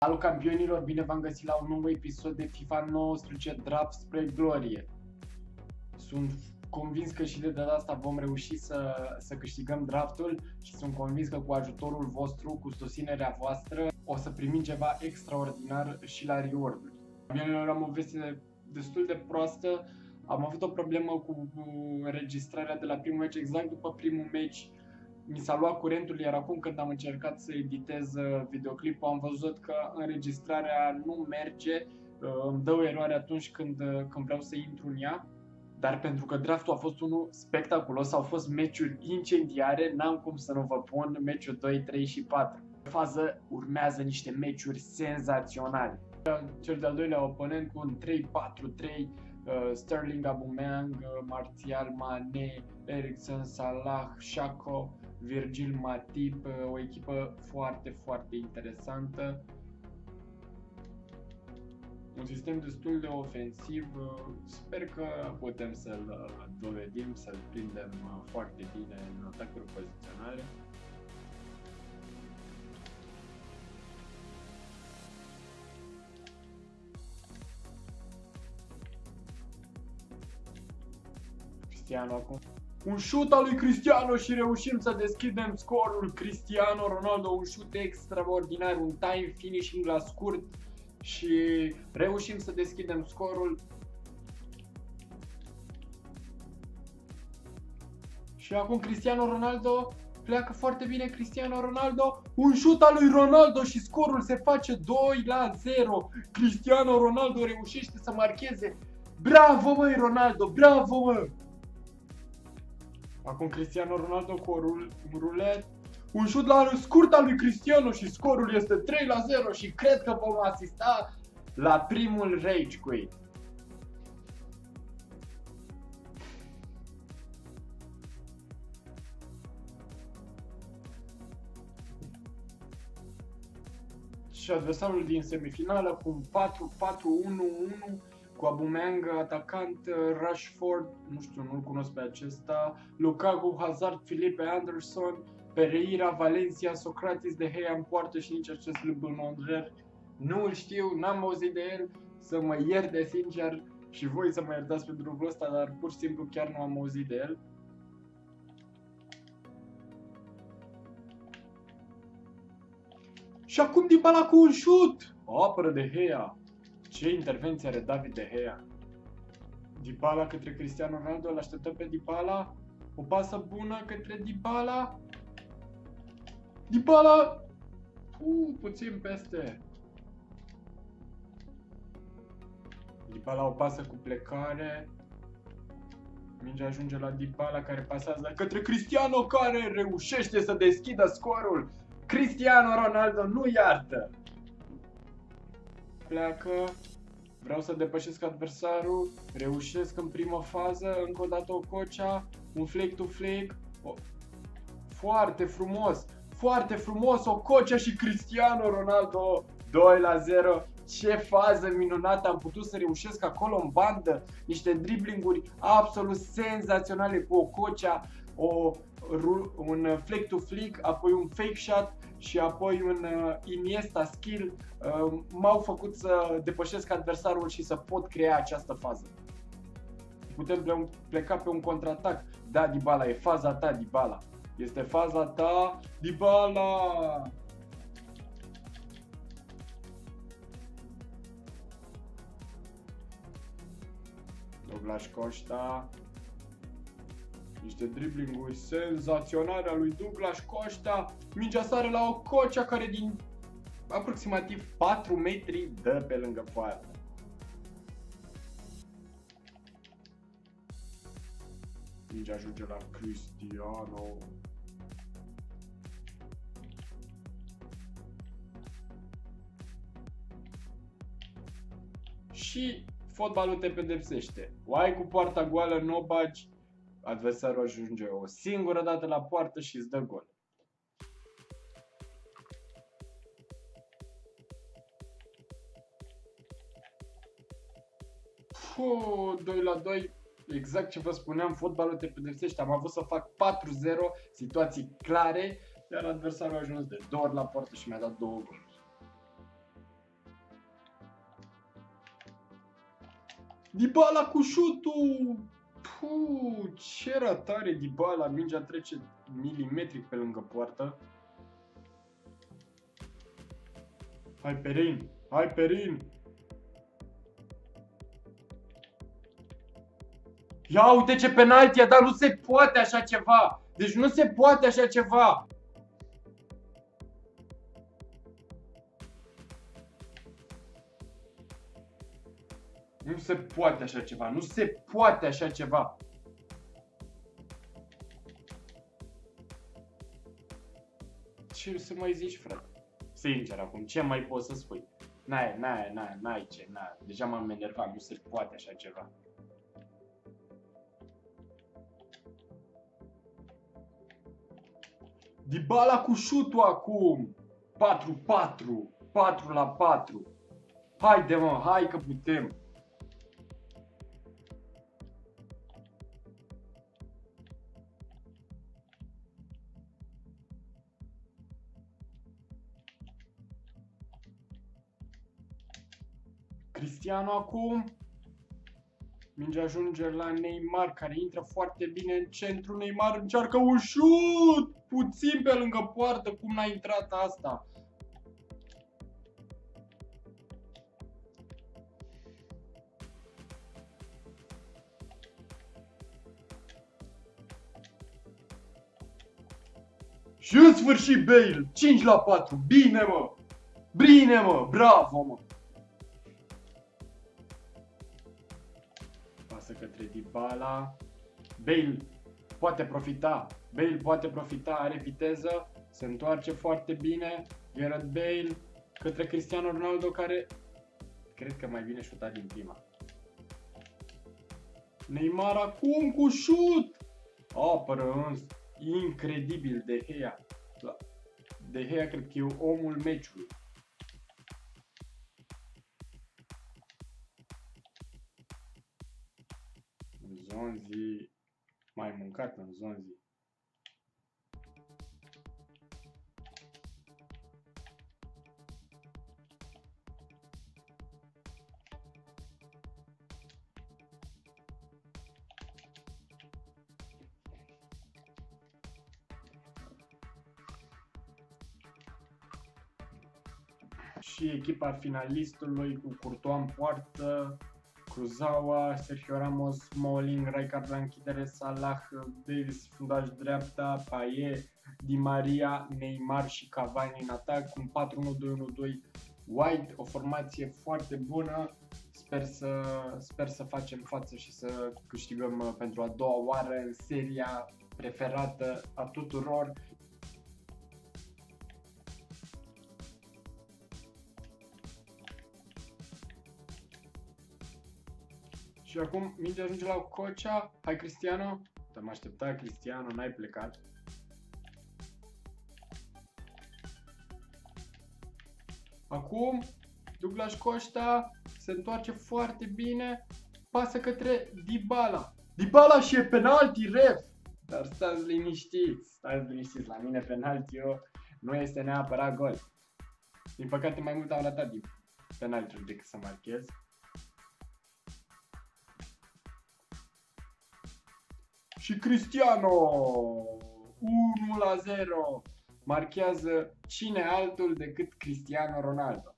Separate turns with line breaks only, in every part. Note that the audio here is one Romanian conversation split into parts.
Salut campionilor, bine v-am găsit la un nou episod de FIFA 19 Draft spre glorie. Sunt convins că și de data asta vom reuși să, să câștigăm draftul și sunt convins că cu ajutorul vostru, cu susținerea voastră, o să primim ceva extraordinar și la reward-uri. Campionilor, am o veste destul de proastă. Am avut o problemă cu înregistrarea de la primul meci, exact după primul meci mi s-a luat curentul, iar acum când am încercat să editez uh, videoclipul am văzut că înregistrarea nu merge, uh, îmi dă o eroare atunci când, uh, când vreau să intru în ea. Dar pentru că draftul a fost unul spectaculos, au fost meciuri incendiare, n-am cum să nu vă pun meciul 2, 3 și 4. În fază urmează niște meciuri senzaționale. Cel de-al doilea oponent cu un 3-4-3, Sterling Aubameyang, Martial Mane, Eriksen, Salah, Shako, Virgil Matip, o echipă foarte, foarte interesantă. Un sistem destul de ofensiv, sper că putem să-l dovedim, să-l prindem foarte bine în atacuri poziționale. Cristiano acum un șut al lui Cristiano și reușim să deschidem scorul. Cristiano Ronaldo, un șut extraordinar, un time finishing la scurt și reușim să deschidem scorul. Și acum Cristiano Ronaldo pleacă foarte bine Cristiano Ronaldo, un șut al lui Ronaldo și scorul se face 2 la 0. Cristiano Ronaldo reușește să marcheze. Bravo măi Ronaldo, bravo mă! Acum Cristiano Ronaldo cu o rulet. Un șut la scurt al lui Cristiano și scorul este 3 la 0 și cred că vom asista la primul rage quit. Și adversarul din semifinală cu un 4-4-1-1 cu Aubameyang, atacant, uh, Rashford, nu știu, nu-l cunosc pe acesta, Lukaku, Hazard, Felipe Anderson, Pereira, Valencia, Socrates, De Gea în poartă și nici acest lucru Mondrer. Nu îl știu, n-am auzit de el, să mă ierte sincer și voi să mă iertați pentru lucrul ăsta, dar pur și simplu chiar nu am auzit de el. Și acum Dybala cu un șut! Apără de Gea. Ce intervenție are David De Gea? Dybala către Cristiano Ronaldo, îl așteptăm pe Dybala. O pasă bună către Dybala. Dybala! Uh, puțin peste. Dybala o pasă cu plecare. Mingea ajunge la Dybala care pasează către Cristiano care reușește să deschidă scorul. Cristiano Ronaldo nu iartă pleacă, vreau să depășesc adversarul, reușesc în prima fază, încă o dată o cocea, un flick to flick, o... foarte frumos, foarte frumos, o cocea și Cristiano Ronaldo 2 la 0, ce fază minunată am putut să reușesc acolo în bandă, niște driblinguri absolut senzaționale cu o cocea, o, un flick to flick, apoi un fake shot și apoi un uh, Iniesta skill uh, m-au făcut să depășesc adversarul și să pot crea această fază. Putem pleca pe un contraatac. Da, Dybala, e faza ta, Dybala. Este faza ta, Dybala! Douglas Costa niște driblinguri senzaționale a lui Douglas Costa. Mingea sare la o cocea care din aproximativ 4 metri dă pe lângă poartă. Mingea ajunge la Cristiano. Și fotbalul te pedepsește. O ai cu poarta goală, nu o bagi, adversarul ajunge o singură dată la poartă și îți dă gol. Puh, 2 la 2, exact ce vă spuneam, fotbalul te pedepsește. Am avut să fac 4-0 situații clare, iar adversarul a ajuns de două ori la poartă și mi-a dat două goluri. Dybala cu șutul! Puh, ce ratare Dybala, mingea trece milimetric pe lângă poartă. Hai Perin, hai Perin! Ia uite ce penalti dar nu se poate așa ceva! Deci nu se poate așa ceva! Se poate așa ceva, nu se poate așa ceva. Ce să mai zici, frate? Sincer acum, ce mai poți să spui? N-ai, n-ai, n-ai, n-ai ce, n-ai. Deja m-am enervat, nu se poate așa ceva. Dybala cu șutul acum! 4-4! 4 la 4! Haide mă, hai că putem! Cristiano acum. Mingea ajunge la Neymar, care intră foarte bine în centru. Neymar încearcă un șut! Puțin pe lângă poartă, cum n-a intrat asta. Și în sfârșit Bale, 5 la 4, bine mă! Bine mă, bravo mă! Către Dybala. Bale poate profita. Bale poate profita, are viteză, se întoarce foarte bine. Gareth Bale către Cristiano Ronaldo care cred că mai bine șutat din prima. Neymar acum cu șut! Apără însă. Incredibil De Gea. De Gea cred că e omul meciului. Zonzi, mai mâncat în Zonzi. și echipa finalistului cu Courtois în poartă, Kuzawa, Sergio Ramos, Smalling, Rijkaard la închidere, Salah, Davis, fundaj dreapta, Paye, Di Maria, Neymar și Cavani în atac, un 4-1-2-1-2 wide, o formație foarte bună. Sper să, sper să facem față și să câștigăm uh, pentru a doua oară în seria preferată a tuturor Și acum mingea ajunge la Cocea. Hai Cristiano. Te-am așteptat Cristiano, n-ai plecat. Acum Douglas Costa se întoarce foarte bine. Pasă către Dybala. Dybala și e penalti, ref! Dar stați liniștiți, stați liniștiți. La mine penalti eu nu este neapărat gol. Din păcate mai mult am ratat din penalti decât să marchez. Și Cristiano 1 la 0 marchează cine altul decât Cristiano Ronaldo.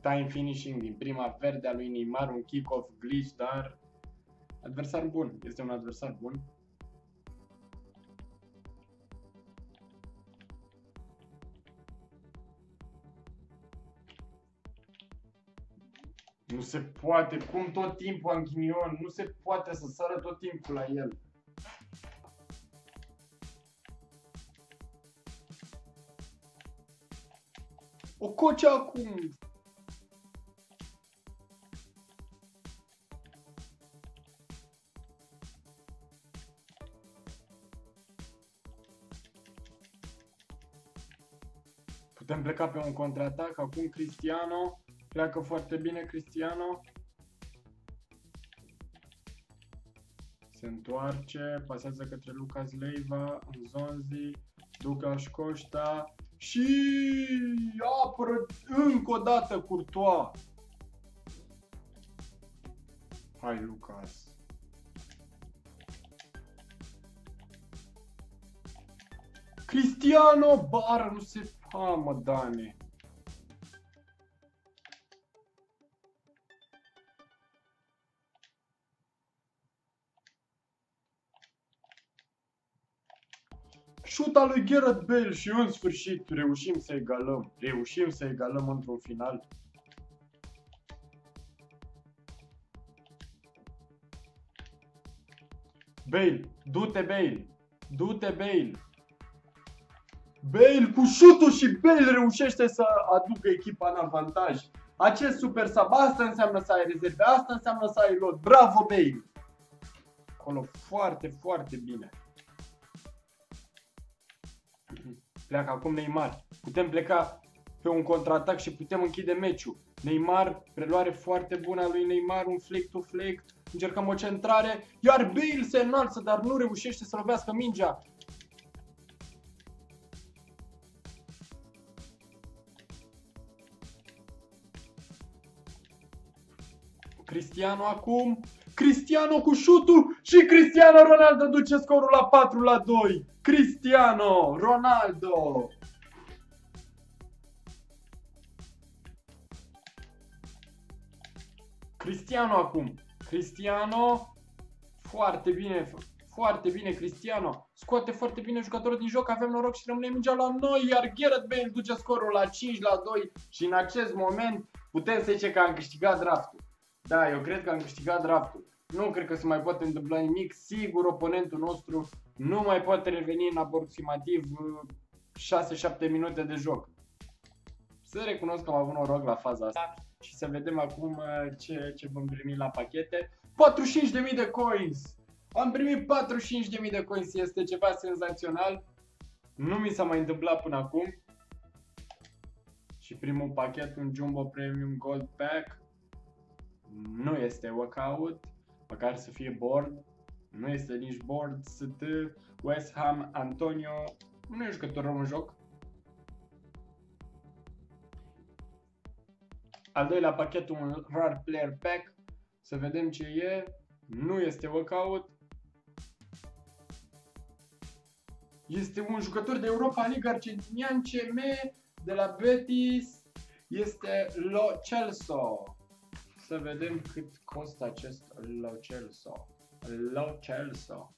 Time finishing din prima verde a lui Neymar, un kick-off glitch, dar Adversar bun. Este un adversar bun. Nu se poate, cum tot timpul am ghinion, nu se poate să sară tot timpul la el. O coce acum! Pleca pe un contraatac. Acum Cristiano. Pleacă foarte bine Cristiano. Se întoarce, pasează către Lucas Leiva, Zonzi, Douglas Costa și apără încă o dată Courtois. Hai Lucas. Cristiano Bară, nu se famă, Dani. Șuta lui Gareth Bale și în sfârșit reușim să egalăm. Reușim să egalăm într-un final. Bale, du-te Bale, du-te Bale. Bale cu șutul și Bale reușește să aducă echipa în avantaj. Acest super sub, asta înseamnă să ai rezerve, asta înseamnă să ai lot. Bravo Bale! Acolo foarte, foarte bine. Pleacă acum Neymar. Putem pleca pe un contraatac și putem închide meciul. Neymar, preluare foarte bună a lui Neymar, un flick to flick, încercăm o centrare, iar Bale se înalță, dar nu reușește să lovească mingea. Cristiano acum, Cristiano cu șutul și Cristiano Ronaldo duce scorul la 4 la 2. Cristiano Ronaldo. Cristiano acum. Cristiano. Foarte bine. Foarte bine Cristiano. Scoate foarte bine jucătorul din joc. Avem noroc și rămâne mingea la noi. Iar Gareth Bale duce scorul la 5 la 2. Și în acest moment putem să zice că am câștigat draftul. Da, eu cred că am câștigat draftul. Nu cred că se mai poate întâmpla nimic. Sigur, oponentul nostru nu mai poate reveni în aproximativ 6-7 uh, minute de joc. Să recunosc că am avut noroc la faza asta și să vedem acum uh, ce, ce vom primi la pachete. 45.000 de coins! Am primit 45.000 de coins, este ceva senzațional. Nu mi s-a mai întâmplat până acum. Și primul pachet, un Jumbo Premium Gold Pack. Nu este workout, măcar să fie board. Nu este nici board, ST, West Ham, Antonio. Nu e jucător rău în joc. Al doilea pachet, un Rare Player Pack. Să vedem ce e. Nu este workout. Este un jucător de Europa League argentinian CM de la Betis. Este Lo Celso. Să vedem cât costă acest Lo Celso. Lo Celso.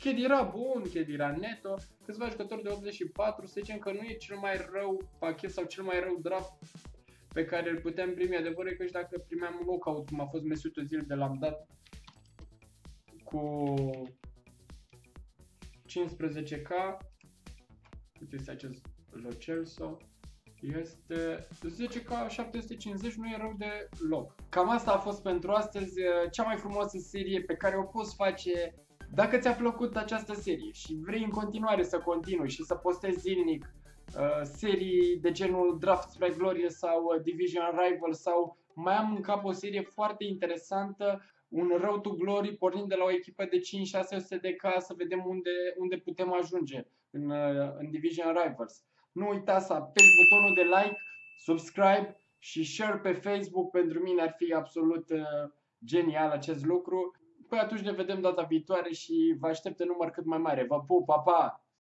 Chedira bun, Chedira neto, câțiva jucători de 84, să zicem că nu e cel mai rău pachet sau cel mai rău draft pe care îl putem primi. Adevărul e că și dacă primeam un lockout, cum a fost Mesut Özil de l-am dat cu 15k, cât este acest Lo Celso, este 10k 750, nu e rău de loc. Cam asta a fost pentru astăzi, cea mai frumoasă serie pe care o poți face dacă ți-a plăcut această serie și vrei în continuare să continui și să postezi zilnic uh, serii de genul Draft spre Glorie sau uh, Division Rival sau mai am în cap o serie foarte interesantă, un Road to Glory pornind de la o echipă de 5-600 de ca să vedem unde, unde putem ajunge în, uh, în Division Rivals. Nu uita să apeși butonul de like, subscribe și share pe Facebook. Pentru mine ar fi absolut uh, genial acest lucru. Păi atunci ne vedem data viitoare și vă aștept în număr cât mai mare. Vă pup, pa, pa!